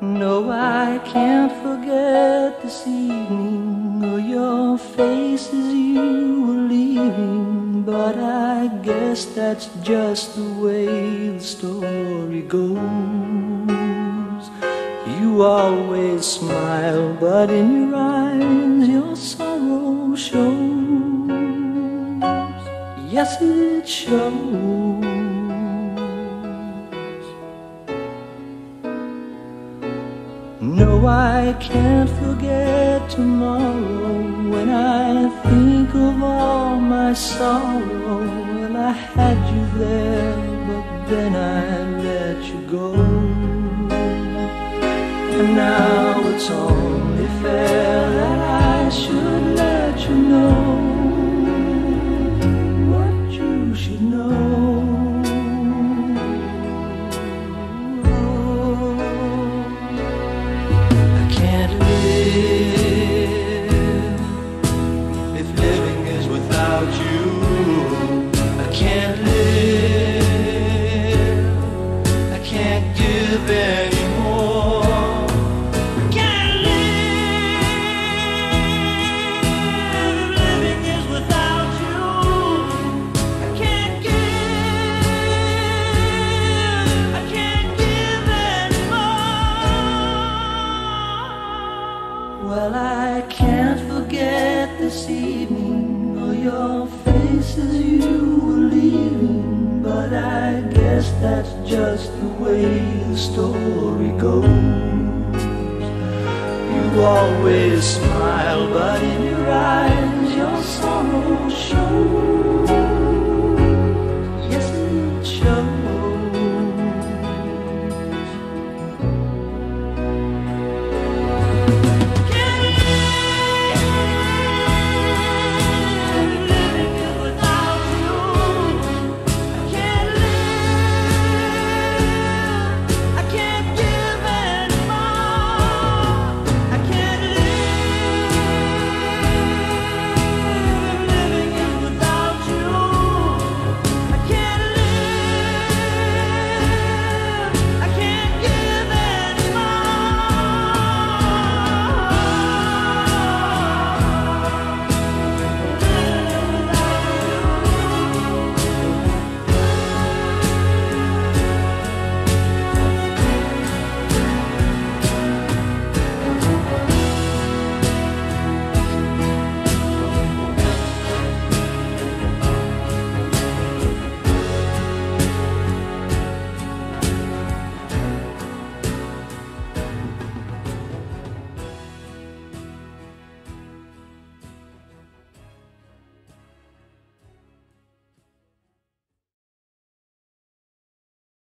can't forget this evening or your face as you were leaving, but I guess that's just the way the story goes. You always smile, but in your eyes your sorrow shows. Yes, it shows. No, I can't forget tomorrow when I think of all my sorrow. Well, I had you there, but then I let you go. And now it's only fair that I should Well, I can't forget this evening or your face as you were leaving, but I guess that's just the way the story goes. You always smile, but in your eyes your sorrow shows.